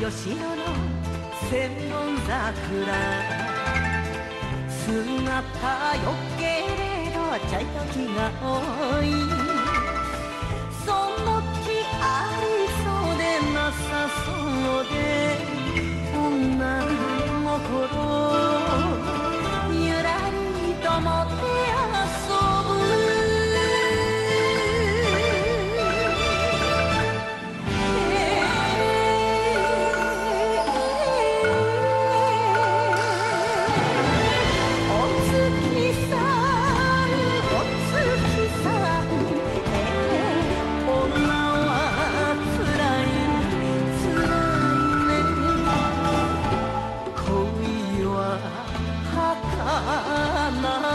吉野の千本桜。姿よけれど茶い時が多い。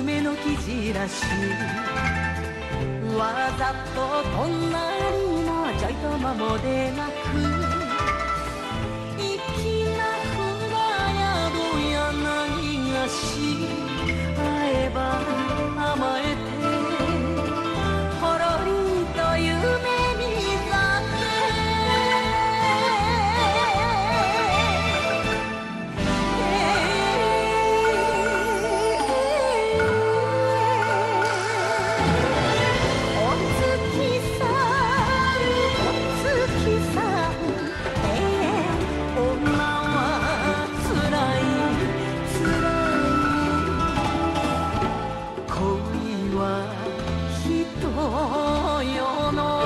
梅の生地らしい。わざと隣のちょいとまもでなく東洋の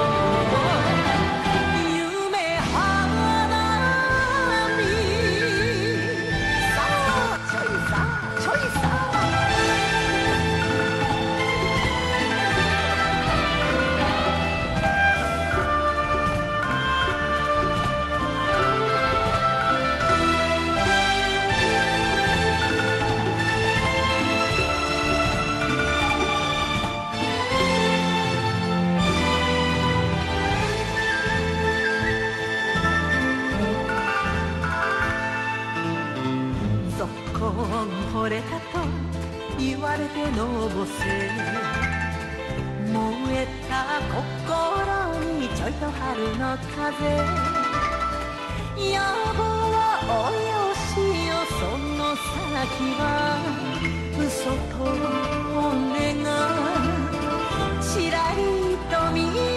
惚れたと言われてのぼせ燃えた心にちょいと春の風。野望はおよしよその先は嘘と本音がちらりと見え